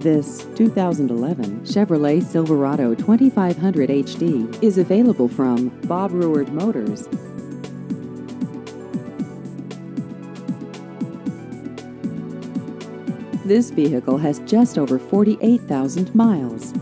This 2011 Chevrolet Silverado 2500 HD is available from Bob Ruwart Motors. This vehicle has just over 48,000 miles.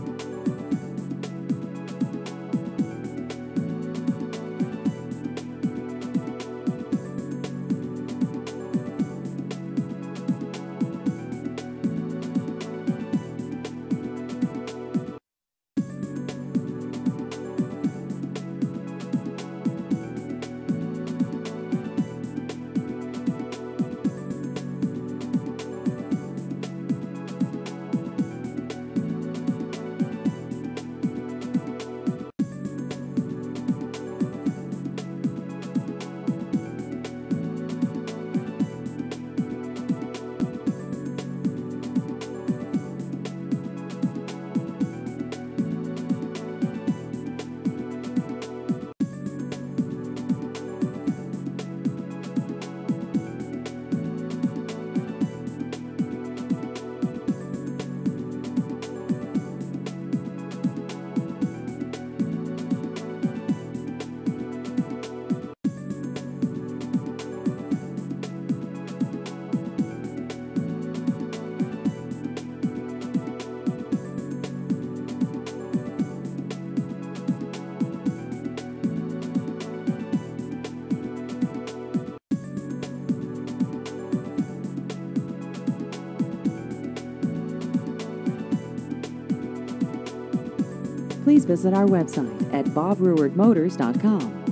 Please visit our website at bobruwartmotors.com.